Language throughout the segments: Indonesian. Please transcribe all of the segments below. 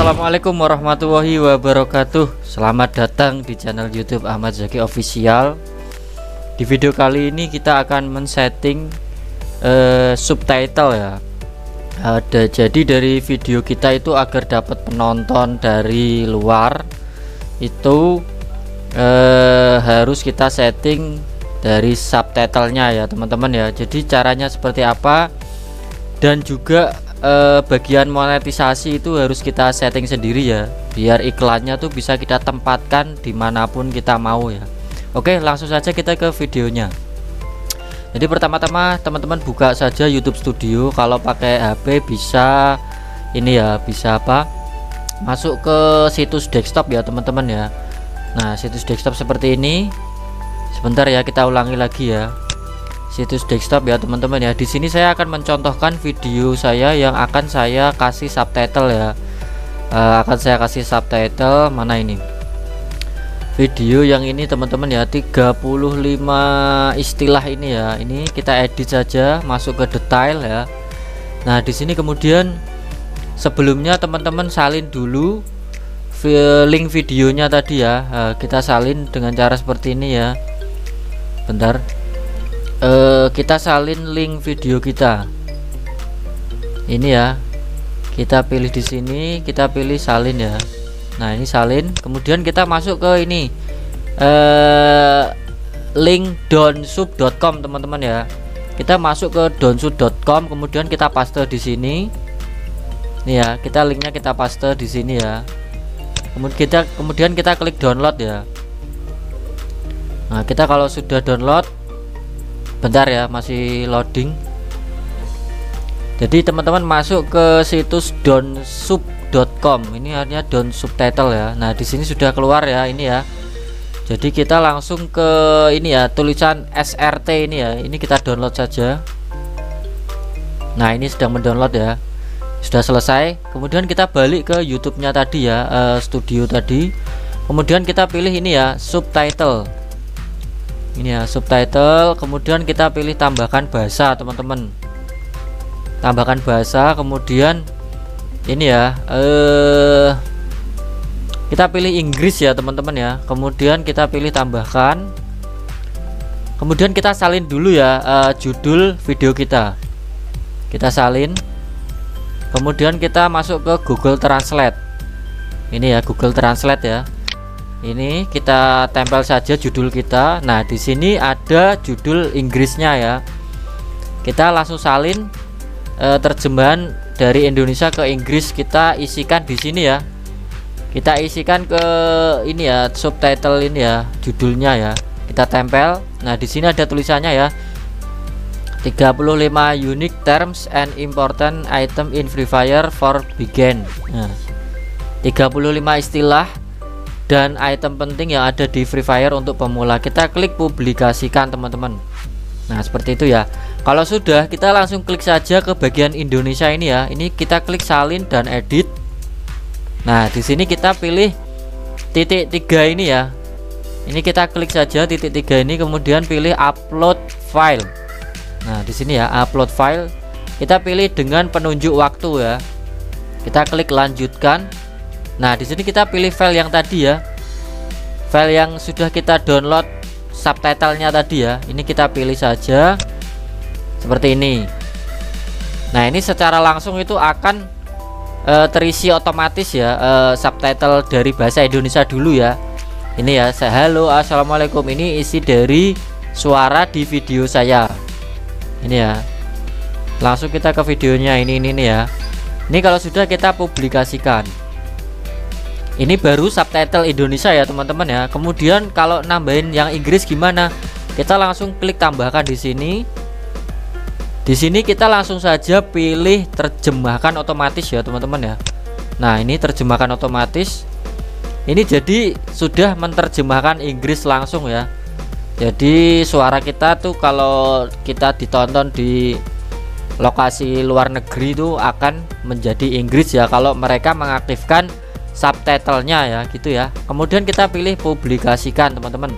Assalamualaikum warahmatullahi wabarakatuh. Selamat datang di channel youtube Ahmad Zaki Official. Di video kali ini kita akan men-setting uh, subtitle ya. Ada jadi dari video kita itu agar dapat penonton dari luar itu uh, harus kita setting dari subtitlenya ya teman-teman ya. Jadi caranya seperti apa? Dan juga eh, bagian monetisasi itu harus kita setting sendiri ya biar iklannya tuh bisa kita tempatkan di mana pun kita mau ya. Oke langsung saja kita ke videonya. Jadi pertama-tama teman-teman buka saja YouTube Studio. Kalau pakai HP bisa ini ya bisa apa? Masuk ke situs desktop ya teman-teman ya. Nah situs desktop seperti ini. Sebentar ya kita ulangi lagi ya situs desktop ya teman-teman ya. Di sini saya akan mencontohkan video saya yang akan saya kasih subtitle ya. Uh, akan saya kasih subtitle mana ini? Video yang ini teman-teman ya 35 istilah ini ya. Ini kita edit saja masuk ke detail ya. Nah di sini kemudian sebelumnya teman-teman salin dulu link videonya tadi ya. Uh, kita salin dengan cara seperti ini ya. Bentar uh, kita salin link video kita. Ini ya. Kita pilih di sini kita pilih salin ya. Nah ini salin. Kemudian kita masuk ke ini. Uh, link donsub.com teman-teman ya. Kita masuk ke donsub.com kemudian kita paste di sini. Nih ya kita linknya kita paste di sini ya. Kemudian kita kemudian kita klik download ya. Nah kita kalau sudah download bentar ya masih loading. Jadi teman-teman masuk ke situs donsub.com ini artinya don subtitle ya. Nah di sini sudah keluar ya ini ya. Jadi kita langsung ke ini ya tulisan SRT ini ya. Ini kita download saja. Nah ini sedang mendownload ya. Sudah selesai. Kemudian kita balik ke YouTube-nya tadi ya uh, studio tadi. Kemudian kita pilih ini ya subtitle ini ya subtitle kemudian kita pilih tambahkan bahasa teman-teman. Tambahkan bahasa kemudian ini ya eh kita pilih Inggris ya teman-teman ya. Kemudian kita pilih tambahkan. Kemudian kita salin dulu ya eh, judul video kita. Kita salin. Kemudian kita masuk ke Google Translate. Ini ya Google Translate ya ini kita tempel saja judul kita. Nah di sini ada judul Inggrisnya ya. Kita langsung salin e, terjemahan dari Indonesia ke Inggris kita isikan di sini ya. Kita isikan ke ini ya subtitle ini ya judulnya ya. Kita tempel. Nah di sini ada tulisannya ya. 35 unique terms and important item in Free Fire for begin. Nah 35 istilah dan item penting yang ada di Free Fire untuk pemula kita klik publikasikan teman-teman. Nah seperti itu ya. Kalau sudah kita langsung klik saja ke bagian Indonesia ini ya. Ini kita klik salin dan edit. Nah di sini kita pilih titik tiga ini ya. Ini kita klik saja titik tiga ini kemudian pilih upload file. Nah di sini ya upload file. Kita pilih dengan penunjuk waktu ya. Kita klik lanjutkan Nah, di sini kita pilih file yang tadi ya. File yang sudah kita download subtitlenya tadi ya. Ini kita pilih saja seperti ini. Nah, ini secara langsung itu akan e, terisi otomatis ya e, subtitle dari bahasa Indonesia dulu ya. Ini ya, saya halo, assalamualaikum. Ini isi dari suara di video saya. Ini ya. Langsung kita ke videonya ini ini, ini ya. Ini kalau sudah kita publikasikan ini baru subtitle Indonesia ya teman-teman ya. Kemudian kalau nambahin yang Inggris gimana? Kita langsung klik tambahkan di sini. Di sini kita langsung saja pilih terjemahkan otomatis ya teman-teman ya. Nah ini terjemahkan otomatis. Ini jadi sudah menerjemahkan Inggris langsung ya. Jadi suara kita tuh kalau kita ditonton di lokasi luar negeri itu akan menjadi Inggris ya. Kalau mereka mengaktifkan subtitlenya ya gitu ya. Kemudian kita pilih publikasikan teman-teman.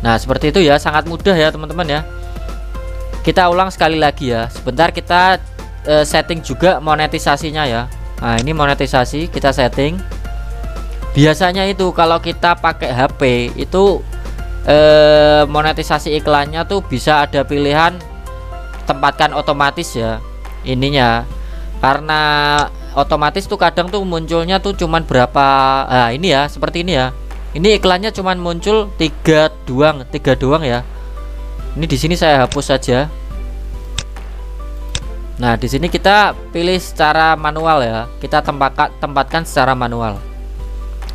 Nah seperti itu ya sangat mudah ya teman-teman ya. Kita ulang sekali lagi ya. Sebentar kita e, setting juga monetisasinya ya. Nah ini monetisasi kita setting. Biasanya itu kalau kita pakai HP itu eh, monetisasi iklannya tuh bisa ada pilihan tempatkan otomatis ya ininya. Karena otomatis tuh kadang tuh munculnya tuh cuman berapa nah ini ya seperti ini ya ini iklannya cuman muncul tiga doang tiga doang ya ini di sini saya hapus saja Nah, di sini kita pilih secara manual ya. Kita tempatkan tempatkan secara manual.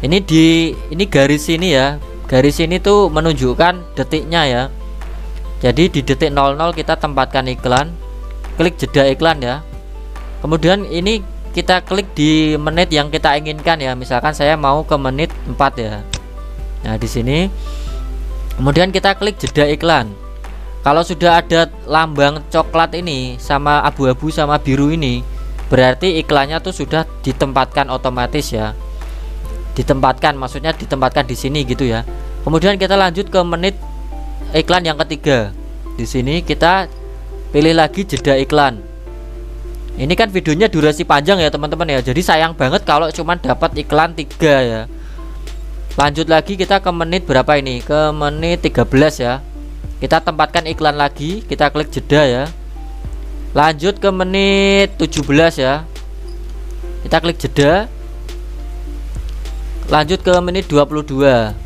Ini di ini garis ini ya. Garis ini tuh menunjukkan detiknya ya. Jadi di detik 00 kita tempatkan iklan. Klik jeda iklan ya. Kemudian ini kita klik di menit yang kita inginkan ya. Misalkan saya mau ke menit 4 ya. Nah, di sini. Kemudian kita klik jeda iklan. Kalau sudah ada lambang coklat ini sama abu-abu sama biru ini berarti iklannya tuh sudah ditempatkan otomatis ya. Ditempatkan maksudnya ditempatkan di sini gitu ya. Kemudian kita lanjut ke menit iklan yang ketiga. Di sini kita pilih lagi jeda iklan ini kan videonya durasi panjang ya teman-teman ya. Jadi sayang banget kalau cuma dapat iklan tiga ya. Lanjut lagi kita ke menit berapa ini? Ke menit 13 ya. Kita tempatkan iklan lagi kita klik jeda ya. Lanjut ke menit 17 ya. Kita klik jeda. Lanjut ke menit 22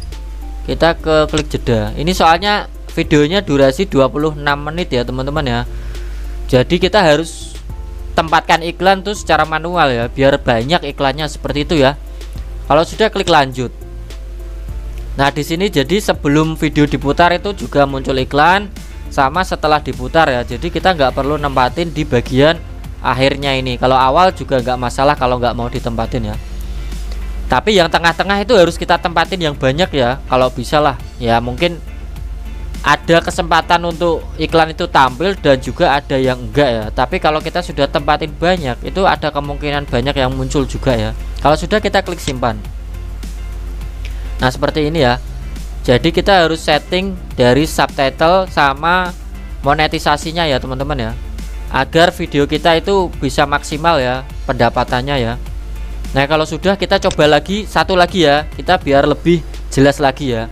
kita ke klik jeda. Ini soalnya videonya durasi 26 menit ya teman-teman ya. Jadi kita harus tempatkan iklan tuh secara manual ya biar banyak iklannya seperti itu ya kalau sudah klik lanjut Nah, di sini jadi sebelum video diputar itu juga muncul iklan sama setelah diputar ya. Jadi kita nggak perlu nempatin di bagian akhirnya ini. Kalau awal juga nggak masalah kalau nggak mau ditempatin ya. Tapi yang tengah-tengah itu harus kita tempatin yang banyak ya. Kalau bisa lah, ya mungkin ada kesempatan untuk iklan itu tampil dan juga ada yang enggak ya. Tapi kalau kita sudah tempatin banyak, itu ada kemungkinan banyak yang muncul juga ya. Kalau sudah kita klik simpan. Nah seperti ini ya Jadi kita harus setting dari subtitle sama monetisasinya ya teman-teman ya Agar video kita itu bisa maksimal ya pendapatannya ya Nah kalau sudah kita coba lagi satu lagi ya Kita biar lebih jelas lagi ya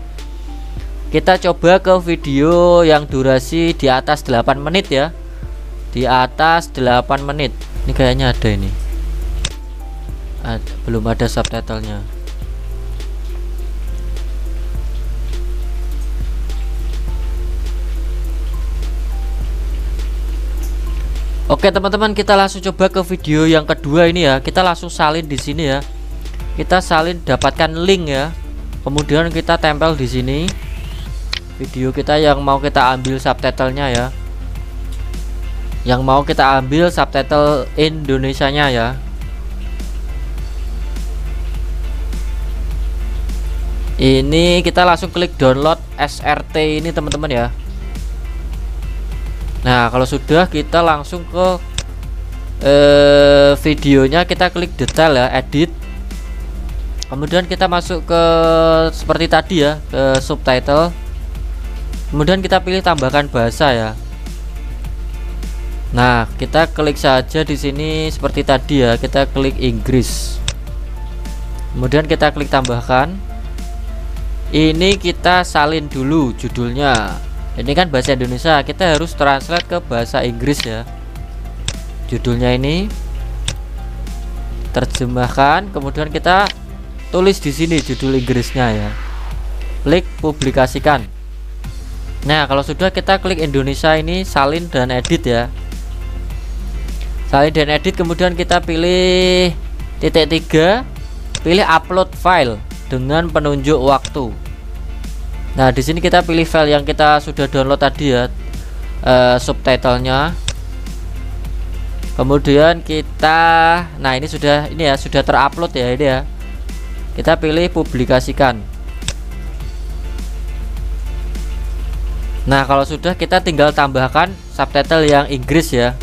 Kita coba ke video yang durasi di atas 8 menit ya. Di atas 8 menit. Ini kayaknya ada ini. Belum ada subtitlenya. Oke teman-teman kita langsung coba ke video yang kedua ini ya. Kita langsung salin di sini ya. Kita salin dapatkan link ya. Kemudian kita tempel di sini video kita yang mau kita ambil subtitlenya ya. Yang mau kita ambil subtitle Indonesia-nya ya. Ini kita langsung klik download SRT ini teman-teman ya. Nah kalau sudah kita langsung ke eh, videonya kita klik detail ya edit. Kemudian kita masuk ke seperti tadi ya ke subtitle kemudian kita pilih tambahkan bahasa ya. Nah kita klik saja di sini seperti tadi ya. Kita klik Inggris. Kemudian kita klik tambahkan. Ini kita salin dulu judulnya. Ini kan bahasa Indonesia. Kita harus translate ke bahasa Inggris ya. Judulnya ini. Terjemahkan. Kemudian kita tulis di sini judul Inggrisnya ya. Klik publikasikan nah kalau sudah kita klik Indonesia ini salin dan edit ya salin dan edit kemudian kita pilih titik tiga pilih upload file dengan penunjuk waktu Nah, di sini kita pilih file yang kita sudah download tadi ya, uh, subtitlenya. Kemudian kita, nah ini sudah ini ya sudah terupload ya ini ya. Kita pilih publikasikan. Nah, kalau sudah kita tinggal tambahkan subtitle yang Inggris ya.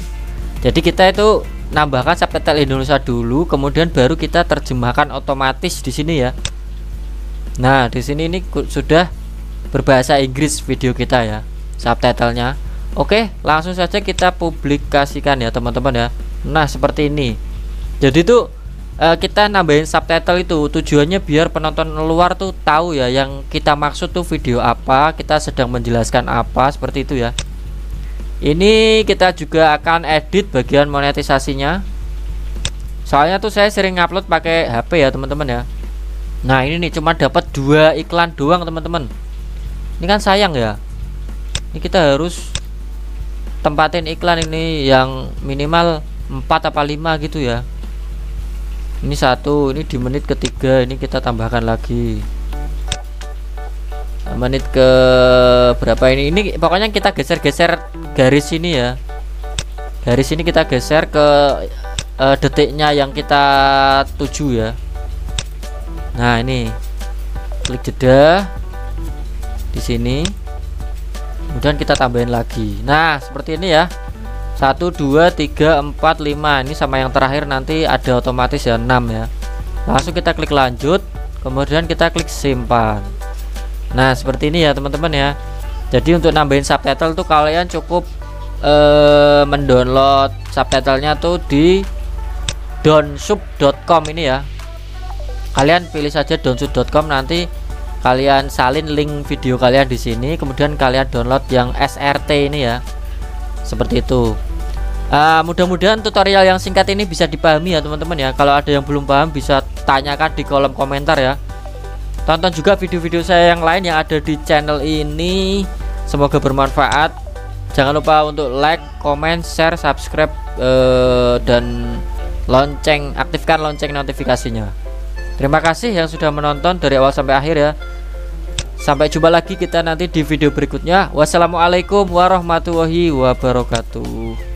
Jadi kita itu nambahkan subtitle Indonesia dulu, kemudian baru kita terjemahkan otomatis di sini ya. Nah, di sini ini sudah berbahasa Inggris video kita ya subtitlenya oke langsung saja kita publikasikan ya teman-teman ya nah seperti ini jadi tuh uh, kita nambahin subtitle itu tujuannya biar penonton luar tuh tahu ya yang kita maksud tuh video apa kita sedang menjelaskan apa seperti itu ya. Ini kita juga akan edit bagian monetisasinya. Soalnya tuh saya sering upload pakai HP ya teman-teman ya. Nah ini nih cuma dapat dua iklan doang teman-teman. Ini kan sayang ya. Ini kita harus tempatin iklan ini yang minimal 4 apa 5 gitu ya ini satu ini di menit ketiga ini kita tambahkan lagi. Menit ke berapa ini? Ini pokoknya kita geser-geser garis ini ya. Garis ini kita geser ke uh, detiknya yang kita tuju ya. Nah ini. Klik jeda. Di sini. Kemudian kita tambahin lagi. Nah seperti ini ya 1 2 3 4 5 ini sama yang terakhir nanti ada otomatis ya 6 ya. Langsung kita klik lanjut kemudian kita klik simpan. Nah seperti ini ya teman-teman ya. Jadi untuk nambahin subtitle tuh kalian cukup eh, mendownload subtitlenya tuh di donsub.com ini ya. Kalian pilih saja donsub.com nanti kalian salin link video kalian di sini kemudian kalian download yang SRT ini ya. Seperti itu uh, mudah-mudahan tutorial yang singkat ini bisa dipahami ya teman-teman ya. Kalau ada yang belum paham bisa tanyakan di kolom komentar ya. Tonton juga video-video saya yang lain yang ada di channel ini. Semoga bermanfaat. Jangan lupa untuk like comment share subscribe uh, dan lonceng aktifkan lonceng notifikasinya. Terima kasih yang sudah menonton dari awal sampai akhir ya. Sampai jumpa lagi kita nanti di video berikutnya. Wassalamualaikum warahmatullahi wabarakatuh